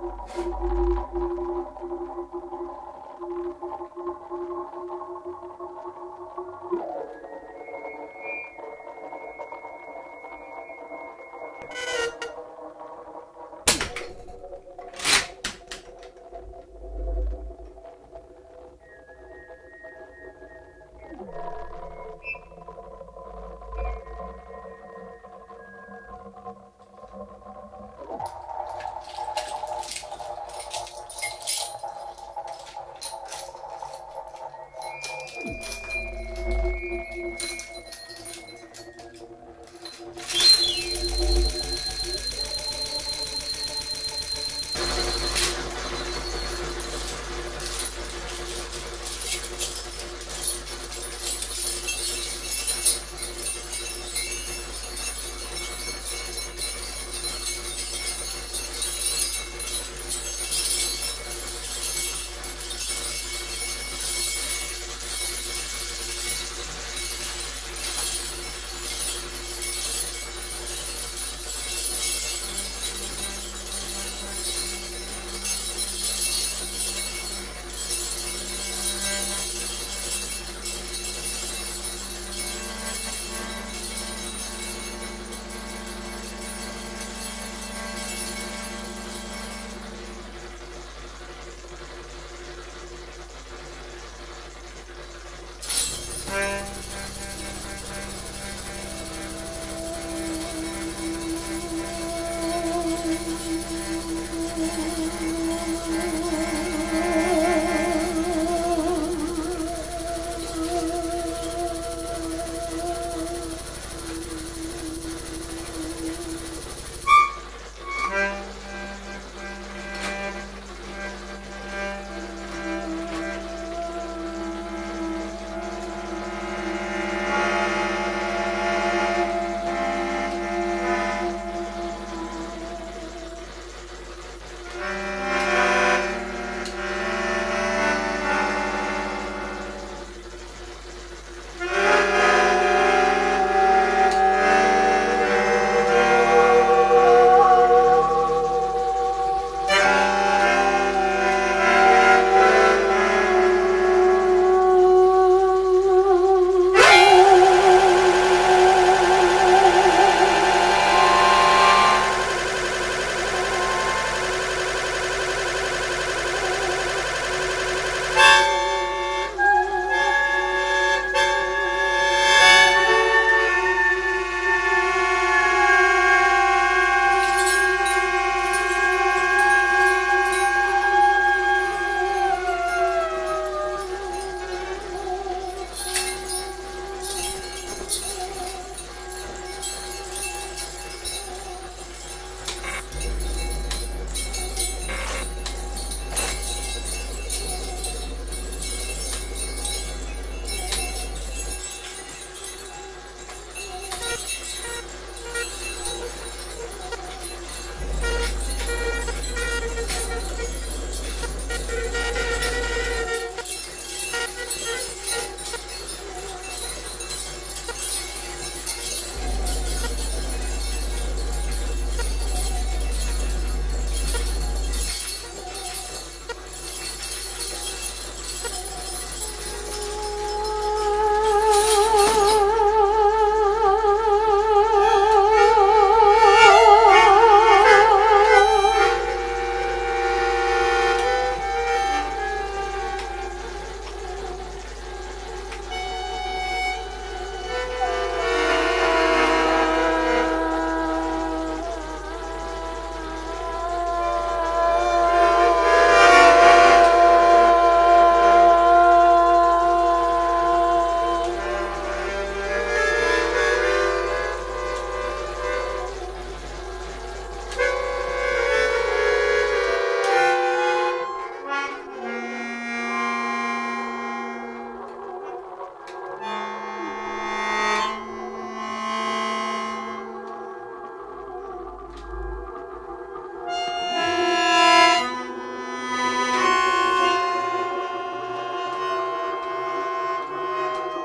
Thank you.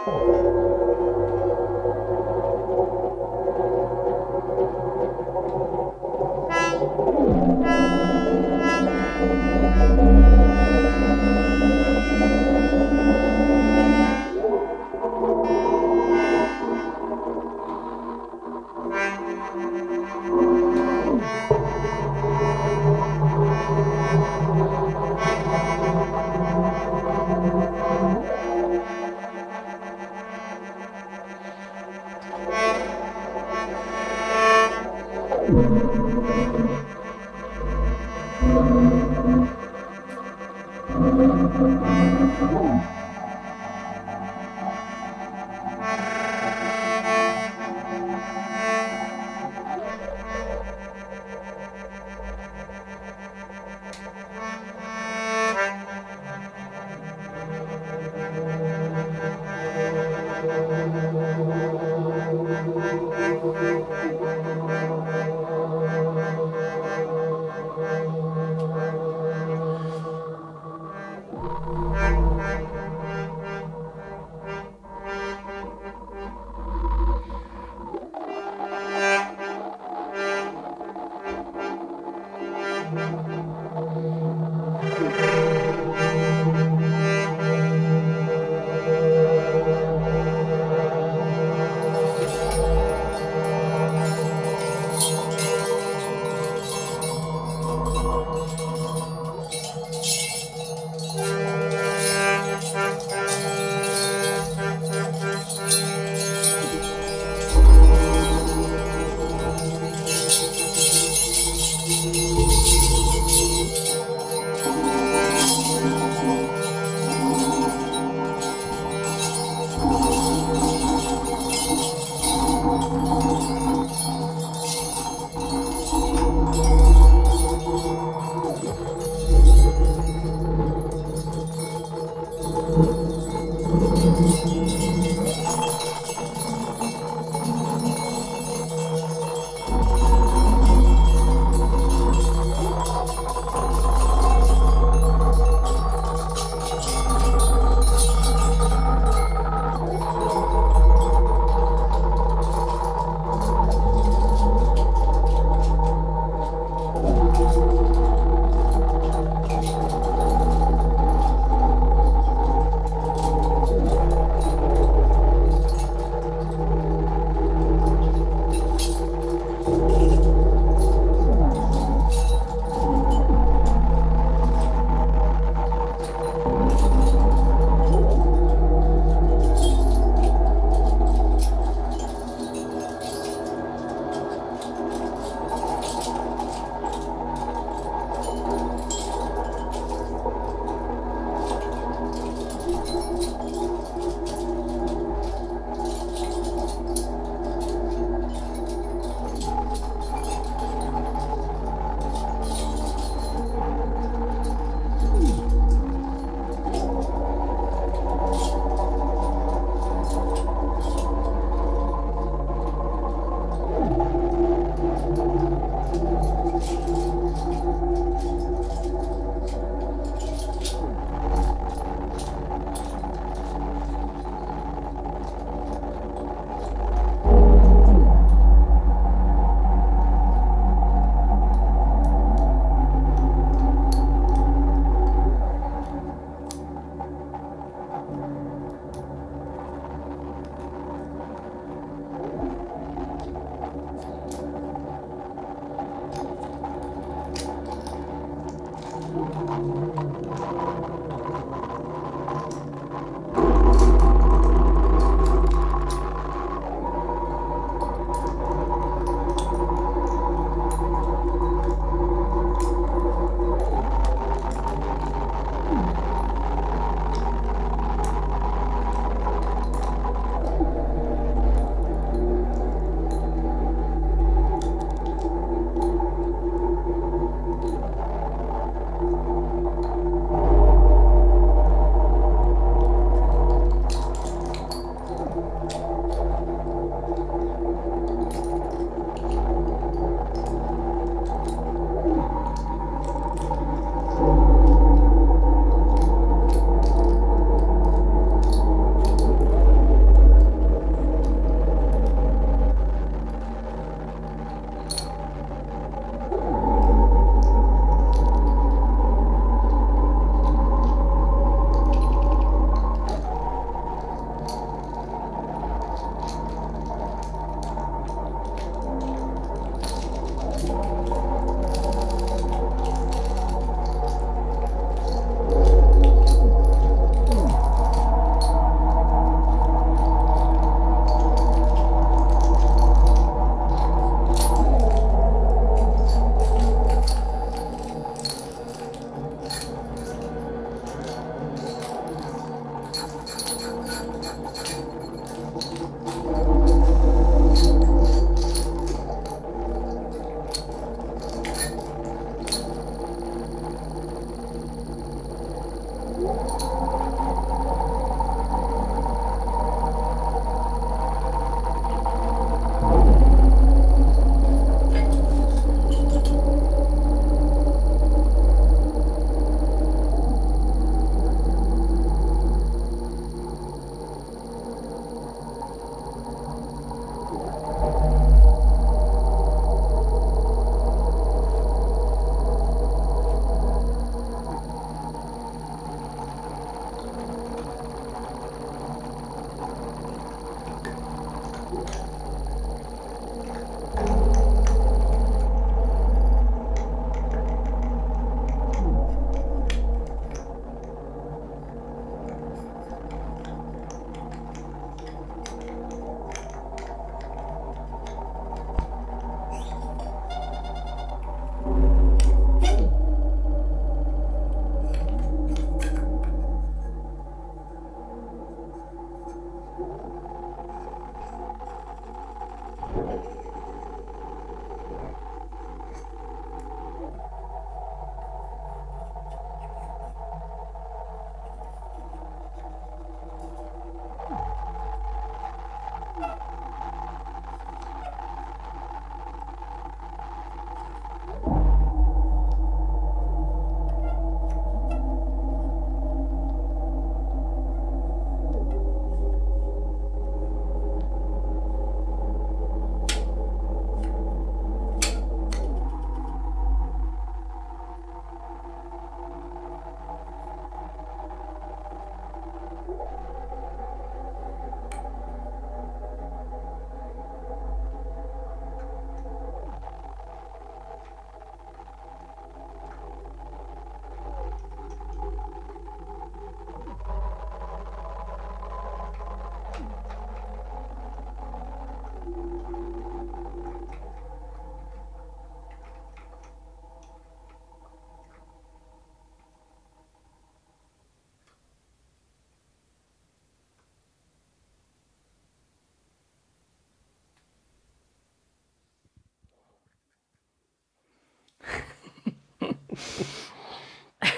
Oh.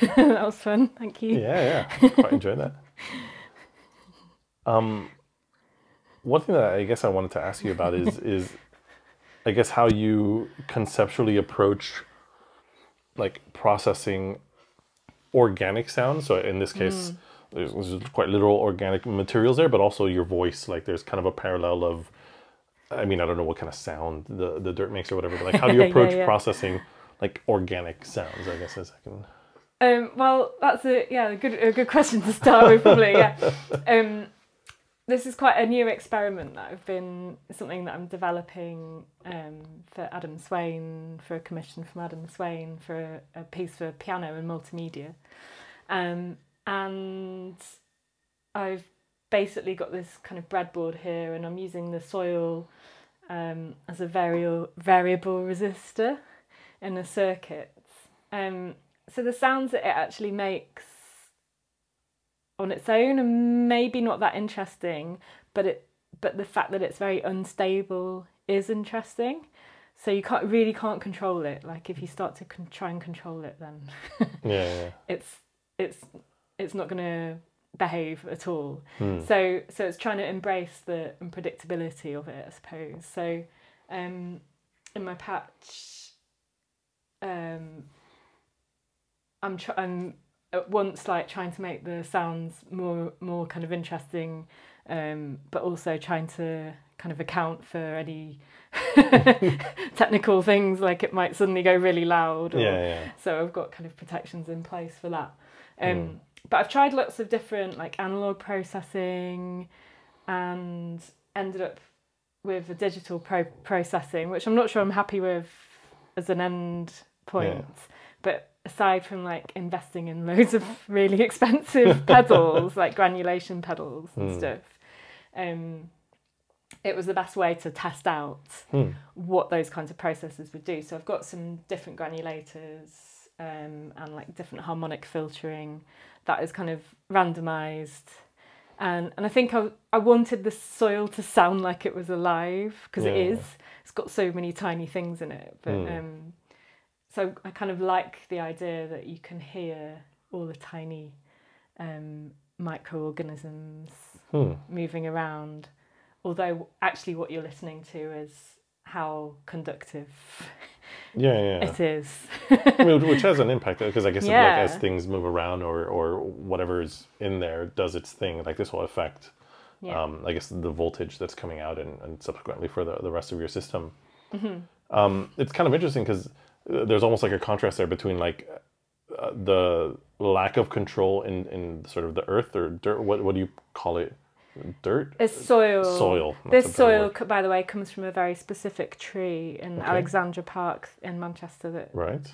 that was fun. Thank you. Yeah, yeah, quite enjoyed that. Um, one thing that I guess I wanted to ask you about is is I guess how you conceptually approach like processing organic sounds. So in this case, there's, there's quite literal organic materials there, but also your voice. Like there's kind of a parallel of. I mean, I don't know what kind of sound the, the dirt makes or whatever, but like how do you Yeah, approach yeah. processing like organic sounds? I guess as I can. Um, well, that's a yeah, a good a good question to start with, probably. Yeah. Um, this is quite a new experiment that I've been something that I'm developing um, for Adam Swain for a commission from Adam Swain for a, a piece for piano and multimedia, um, and I've basically got this kind of breadboard here, and I'm using the soil um, as a variable variable resistor in a circuit. Um, so the sounds that it actually makes on its own are maybe not that interesting, but it but the fact that it's very unstable is interesting. So you can't really can't control it. Like if you start to con- try and control it, then Yeah, yeah. it's it's it's not going to behave at all. Hmm. So so it's trying to embrace the unpredictability of it, I suppose. So um, in my patch, um, I'm tr- I'm at once like trying to make the sounds more more kind of interesting, um, but also trying to kind of account for any technical things like it might suddenly go really loud. Or, Yeah, yeah. so I've got kind of protections in place for that. Um, Mm. But I've tried lots of different like analog processing, and ended up with a digital pro- processing, which I'm not sure I'm happy with as an end point. But aside from like investing in loads of really expensive pedals, like granulation pedals and Mm. stuff, um, it was the best way to test out Hmm. what those kinds of processes would do. So I've got some different granulators um, and like different harmonic filtering that is kind of randomized. And, and I think I, I wanted the soil to sound like it was alive because it Yeah. is. It's got so many tiny things in it. But Mm. um, so I kind of like the idea that you can hear all the tiny um, microorganisms Hmm. moving around. Although actually, what you're listening to is how conductive Yeah, yeah. it is. Which has an impact because I guess if, like as things move around or or whatever's in there does its thing, like this will affect. Yeah. Um, I guess the voltage that's coming out and, and subsequently for the, the rest of your system. Mm-hmm. Um, it's kind of interesting because there's almost like a contrast there between like uh, the lack of control in, in sort of the earth or dirt. What what do you call it? Dirt. It's soil. Soil, that's This soil, word. by the way, comes from a very specific tree in Okay. Alexandra Park in Manchester that Right.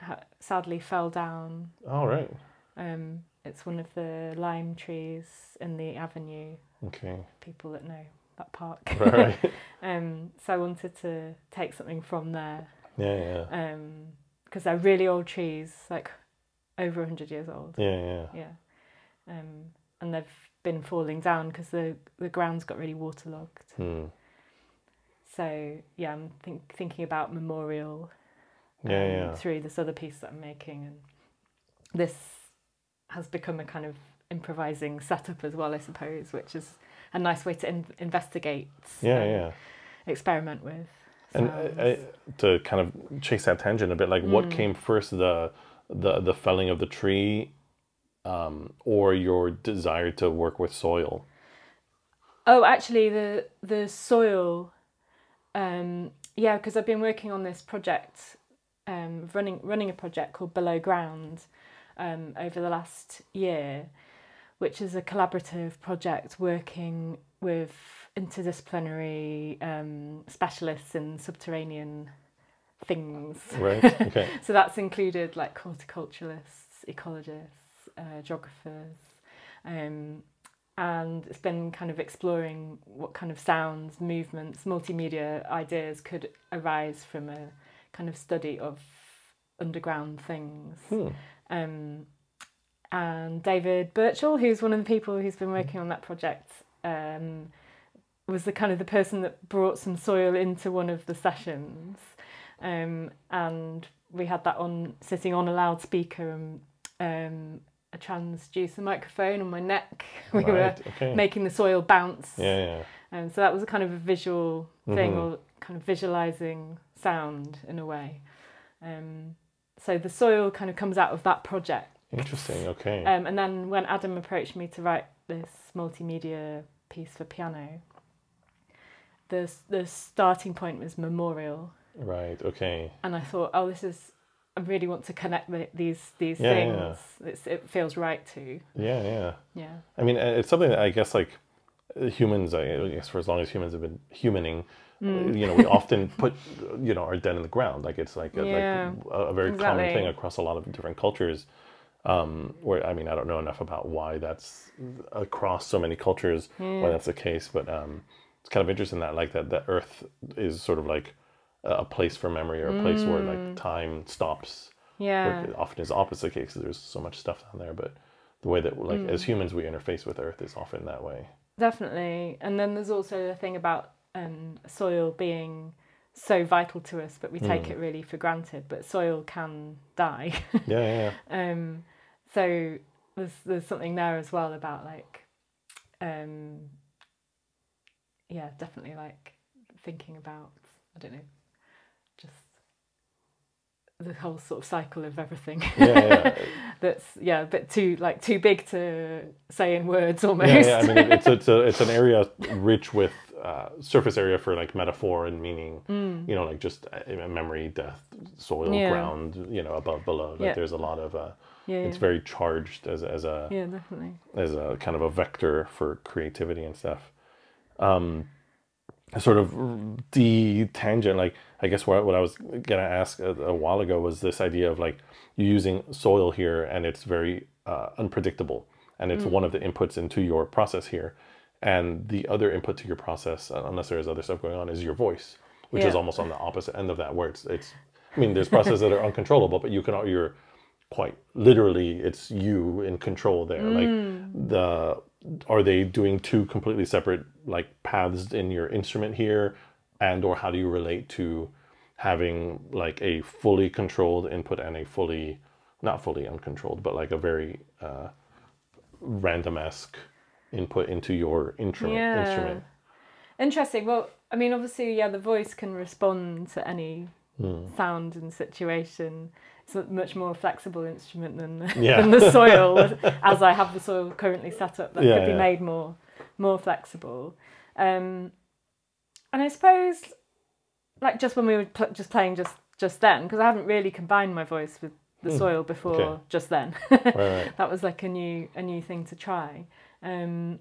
ha- sadly fell down. All right. Um, it's one of the lime trees in the avenue. Okay. People that know that park. Right. um, so I wanted to take something from there yeah. Yeah. because they're really old trees, like over hundred years old. Yeah. Yeah. Yeah, um, and they've been falling down because the the ground's got really waterlogged. Hmm. So yeah, I'm think, thinking about memorial Yeah. um, Yeah. through this other piece that I'm making, and this has become a kind of improvising setup as well, I suppose, which is a nice way to in- investigate, Yeah. um, Yeah. experiment with. And. I, I, to kind of chase that tangent a bit, like what Mm. came first, the the the felling of the tree, um, or your desire to work with soil? Oh, actually, the the soil. Um, yeah, because I've been working on this project, um, running running a project called Below Ground, um, over the last year, which is a collaborative project working with interdisciplinary um, specialists in subterranean things. Right. Okay. So that's included like horticulturalists, ecologists, uh, geographers, um, and it's been kind of exploring what kind of sounds, movements, multimedia ideas could arise from a kind of study of underground things. Hmm. Um, and David Birchall, who's one of the people who's been working on that project, um, was the kind of the person that brought some soil into one of the sessions, um, and we had that on sitting on a loudspeaker, and um, a transducer microphone on my neck. We Right, were okay. making the soil bounce. Yeah, yeah. And so that was a kind of a visual thing Mhm. or kind of visualizing sound in a way. Um, so the soil kind of comes out of that project. Interesting. Okay. Um, and then when Adam approached me to write this multimedia piece for piano, the, the starting point was memorial. right. Okay. And I thought, oh, this is, I really want to connect the, these, these Yeah, things. yeah. It's, it feels right to. Yeah, yeah. Yeah. I mean, uh, it's something that I guess like humans. I guess for as long as humans have been humaning, Mm. uh, you know, we often put you know our dead in the ground. Like it's like a, Yeah, like a, a very common thing across a lot of different cultures. Um, where I mean, I don't know enough about why that's across so many cultures why that's the case, but um, it's kind of interesting that like that the Earth is sort of like a place for memory or a place where like time stops. Mm. Yeah. It often is the opposite case 'cause there's so much stuff down there, but the way that like Mm. as humans we interface with Earth is often that way. Definitely. And then there's also the thing about um, soil being so vital to us, but we take Mm. it really for granted. But soil can die. Yeah, yeah, um, so there's there's something there as well about like, um, yeah, definitely like thinking about I don't know, just the whole sort of cycle of everything. yeah, yeah. That's yeah, a bit too like too big to say in words almost. yeah, yeah. I mean, it's it's a it's an area rich with uh, surface area for like metaphor and meaning. You know, like just uh, memory, death, soil, Mm. Yeah. ground. You know, above, below. Like Yeah. there's a lot of. Uh, yeah, It's very charged as as a yeah, definitely. as a kind of a vector for creativity and stuff. Um, sort of the tangent, like I guess what what I was gonna ask a, a while ago was this idea of like you using soil here, and it's very uh, unpredictable, and it's one of the inputs into your process here, and the other input to your process, uh, unless there is other stuff going on, is your voice, which is almost on the opposite end of that, where it's it's. I mean, there's processes that are uncontrollable, but you can you're quite literally it's you in control there. Like the are they doing two completely separate like paths in your instrument here and or how do you relate to having like a fully controlled input and a fully not fully uncontrolled but like a very uh random-esque input into your instrument Yeah. instrument Interesting. Well, I mean, obviously, yeah, the voice can respond to any Hmm. sound and situation. It's a much more flexible instrument than the, Yeah. than the soil, as I have the soil currently set up. That Yeah, could be yeah. made more more flexible. Um, and I suppose, like just when we were pl- just playing just just then, because I haven't really combined my voice with the soil before okay. just then. right right that was like a new a new thing to try. Um,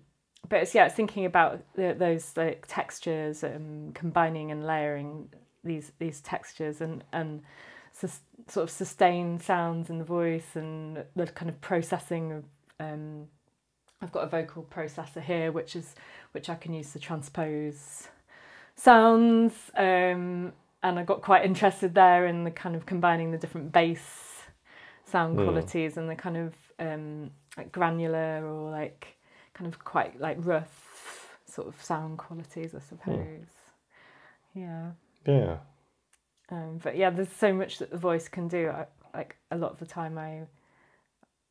but it's yeah, it's thinking about the, those like textures, um, combining and layering these these textures and and sus- sort of sustained sounds in the voice and the kind of processing of. Um, I've got a vocal processor here, which is which I can use to transpose sounds, um, and I got quite interested there in the kind of combining the different bass sound Mm. qualities and the kind of um, like granular or like kind of quite like rough sort of sound qualities, I suppose. Yeah. yeah Um, but yeah, there's so much that the voice can do. I, like a lot of the time, I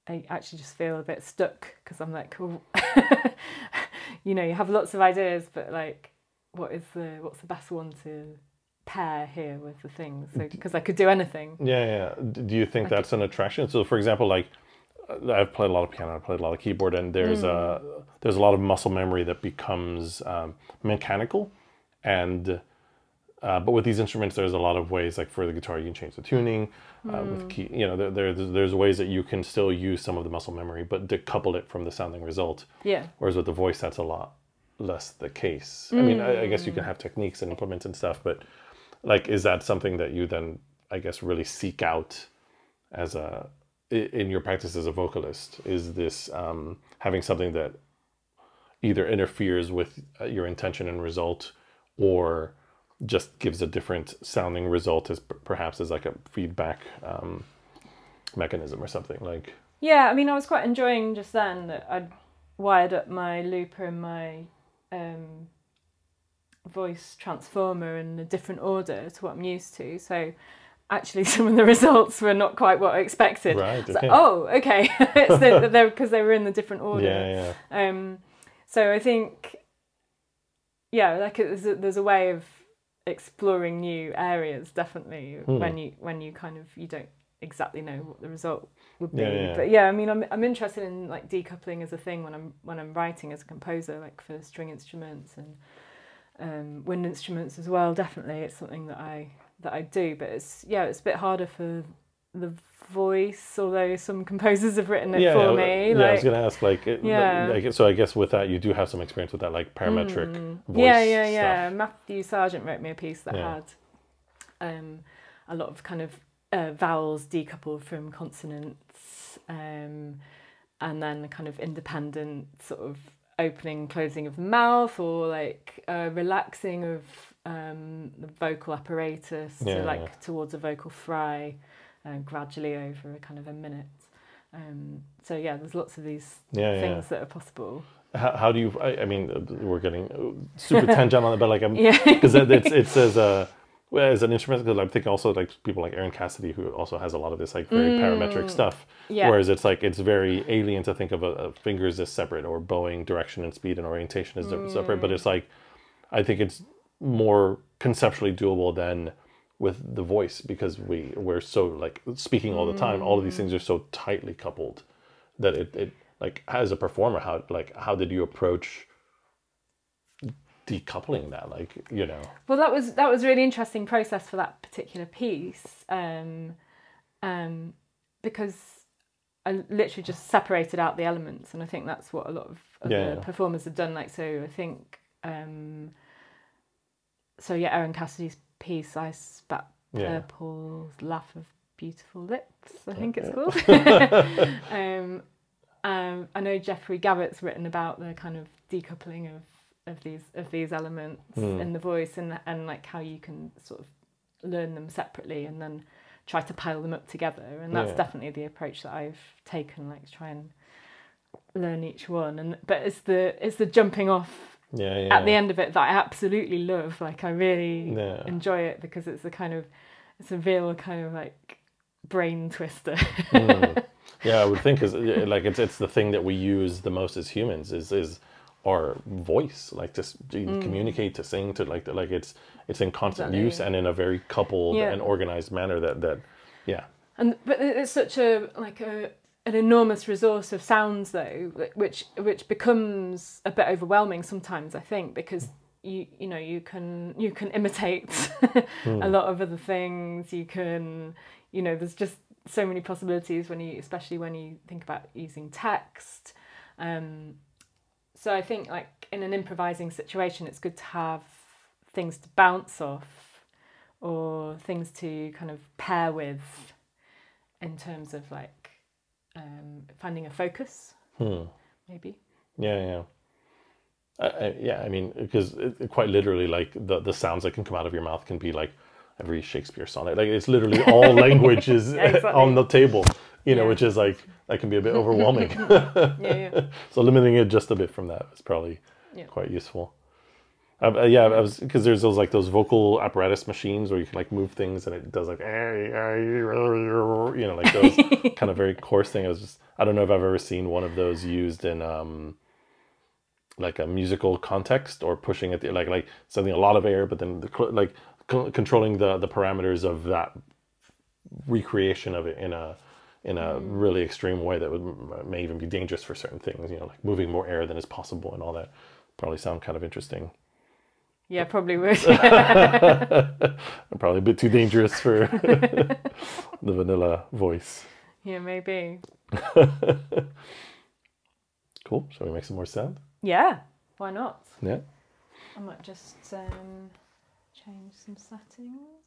I actually just feel a bit stuck because I'm like, oh, you know, you have lots of ideas, but like, what is the what's the best one to pair here with the things? So because I could do anything. Yeah, yeah. Do you think that's an attraction? So, for example, like uh, I've played a lot of piano, I've played a lot of keyboard, and there's a there's a lot of muscle memory that becomes um, mechanical, and uh, but with these instruments, there's a lot of ways. Like for the guitar, you can change the tuning. Uh, with key, you know, there, there there's, there's ways that you can still use some of the muscle memory, but decouple it from the sounding result. Yeah. Whereas with the voice, that's a lot less the case. I mean, I, I guess you can have techniques and implements and stuff, but like, is that something that you then, I guess, really seek out as a in your practice as a vocalist? Is this um, having something that either interferes with uh, your intention and result, or just gives a different sounding result as perhaps as like a feedback um, mechanism or something like Yeah, I mean, I was quite enjoying just then that I'd wired up my looper and my um, voice transformer in a different order to what I'm used to. So actually some of the results were not quite what I expected. Right, like, oh, okay. it's the, they're because they were in the different order. Yeah, yeah. Um, so I think, yeah, like there's a, there's a way of exploring new areas definitely Hmm. when you when you kind of you don't exactly know what the result would be. Yeah, yeah. But yeah, I mean, I'm I'm interested in like decoupling as a thing when I'm when I'm writing as a composer, like for string instruments and um, wind instruments as well. Definitely, it's something that I that I do. But it's yeah, it's a bit harder for the voice, although some composers have written it yeah, for me. yeah, I was gonna ask like, Yeah. like so I guess with that you do have some experience with that like parametric voice yeah, yeah, stuff. yeah. Matthew Sargent wrote me a piece that Yeah. had um, a lot of kind of uh, vowels decoupled from consonants, um, and then kind of independent sort of opening, closing of the mouth, or like uh, relaxing of um, the vocal apparatus Yeah, to like towards a vocal fry, uh, gradually over a kind of a minute. Um, so yeah, there's lots of these Yeah, yeah. things that are possible. How, how do you? I, I mean, uh, we're getting uh, super tangent on it, but like I'm Yeah. because it, it's it says uh as an instrument because I'm thinking also like people like Aaron Cassidy who also has a lot of this like very parametric stuff. Mm. Yeah. Whereas it's like it's very alien to think of a, a fingers as separate or bowing direction and speed and orientation as Mm. separate. But it's like I think it's more conceptually doable than with the voice because we we're so like speaking all the time. All of these things are so tightly coupled that it, it like as a performer how like how did you approach decoupling that like you know Well, that was that was a really interesting process for that particular piece, um, um, because I literally just separated out the elements, and I think that's what a lot of, of Yeah, the yeah. performers have done. Like, so I think, um, so yeah, Aaron Cassidy's piece, I spat Yeah. purple's laugh of beautiful lips. I think it's called. um, um, I know Jeffrey Gavitt's written about the kind of decoupling of, of these of these elements Hmm. in the voice and and like how you can sort of learn them separately and then try to pile them up together. And that's Yeah. definitely the approach that I've taken, like try and learn each one. And but it's the it's the jumping off yeah yeah at the end of it that I absolutely love. Like I really Yeah. enjoy it because it's a kind of it's a real kind of like brain twister. yeah i would think is like it's it's the thing that we use the most as humans is is our voice like to to Mm. communicate to sing to like like it's it's in constant Exactly. use and in a very coupled Yeah. and organized manner that that yeah And but it's such a like a an enormous resource of sounds though, which which becomes a bit overwhelming sometimes. I think because you you know you can you can imitate a lot of other things. You can you know there's just so many possibilities when you especially when you think about using text. Um, so I think like in an improvising situation, it's good to have things to bounce off or things to kind of pair with in terms of like um, finding a focus, maybe. Yeah, yeah. I, I, yeah, I mean, because it, it quite literally, like the the sounds that can come out of your mouth can be like every Shakespeare sonnet. Like it's literally all languages is exactly. on the table. You know, Yeah. which is like that can be a bit overwhelming. Yeah, yeah. so limiting it just a bit from that is probably Yeah. quite useful. Uh, yeah, I was because there's those like those vocal apparatus machines where you can like move things and it does like "Eh, eh, you know like those kind of very coarse thing. I was just I don't know if I've ever seen one of those used in um like a musical context or pushing it like like sending a lot of air, but then the, like c- controlling the the parameters of that recreation of it in a in a really extreme way that would may even be dangerous for certain things. You know, like moving more air than is possible and all that. Probably sound kind of interesting. Yeah, probably would. probably a bit too dangerous for the vanilla voice. Yeah, maybe. cool. Shall we make some more sound? Yeah, why not? Yeah. I might just um, change some settings.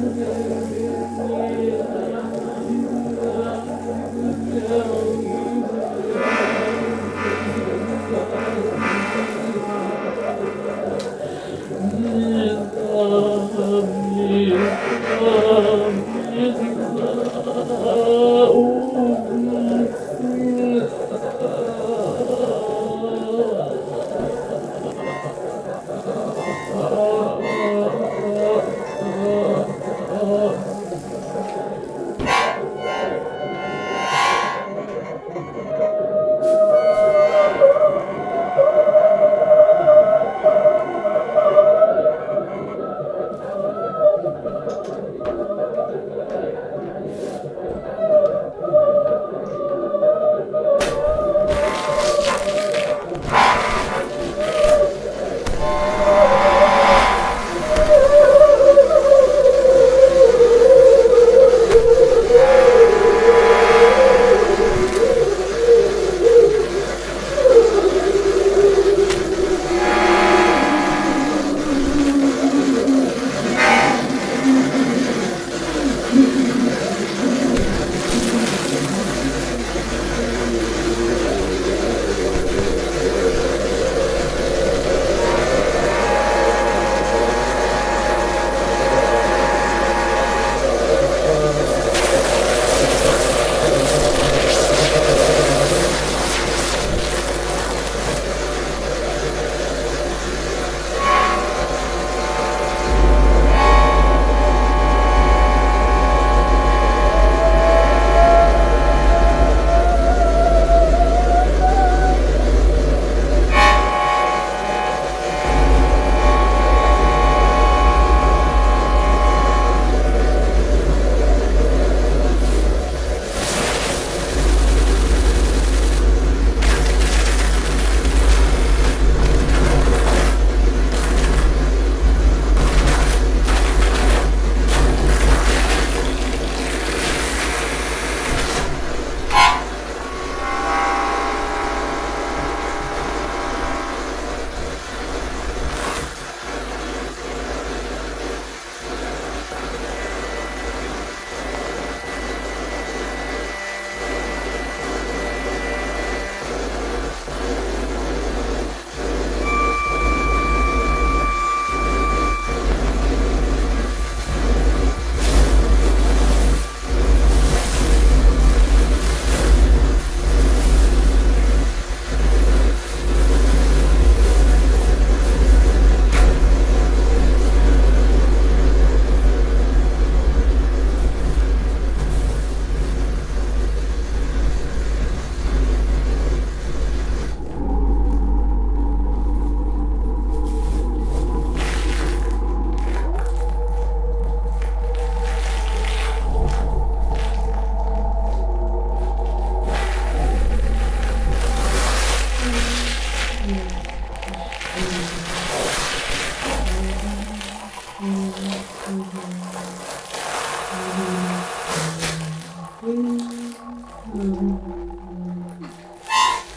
Obrigado.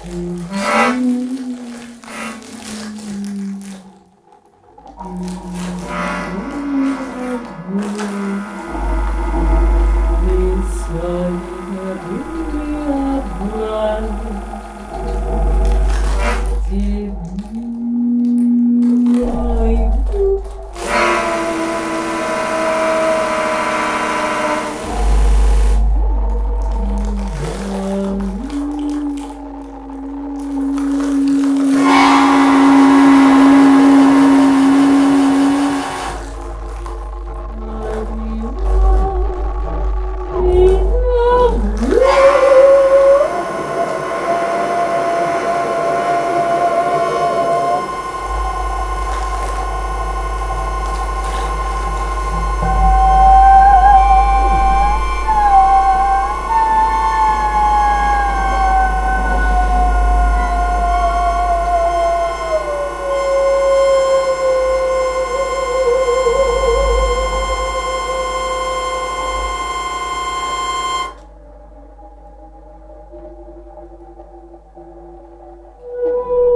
Mm-hmm. Thank you.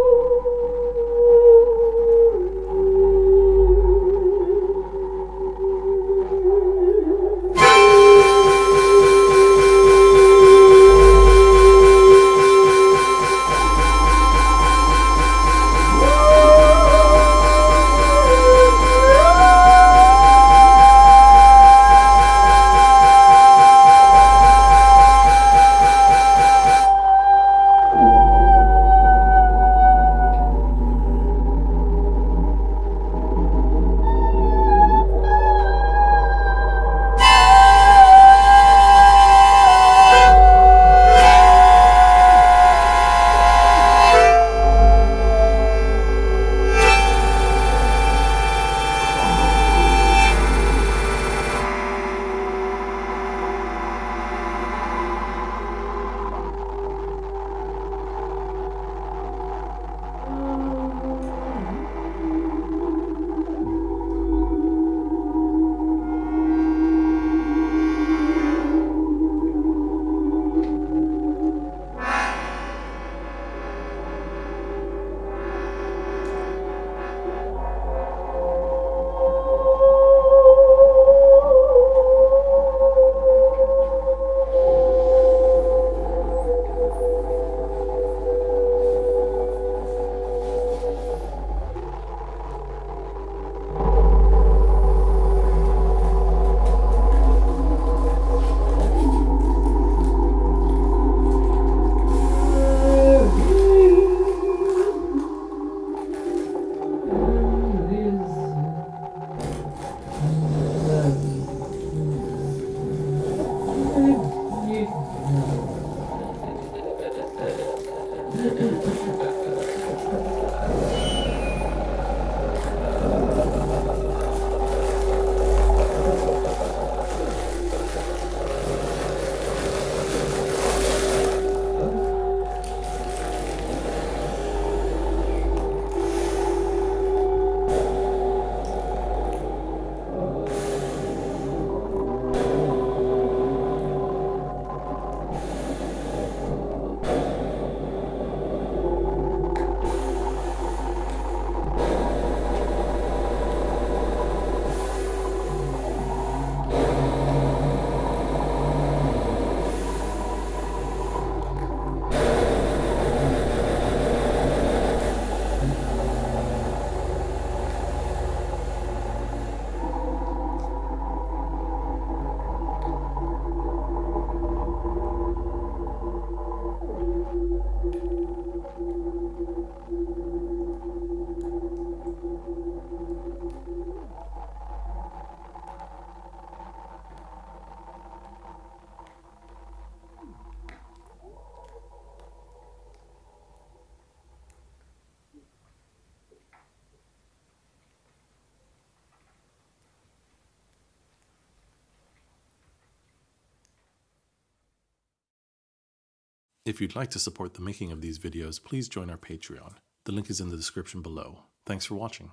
If you'd like to support the making of these videos, please join our Patreon. The link is in the description below. Thanks for watching.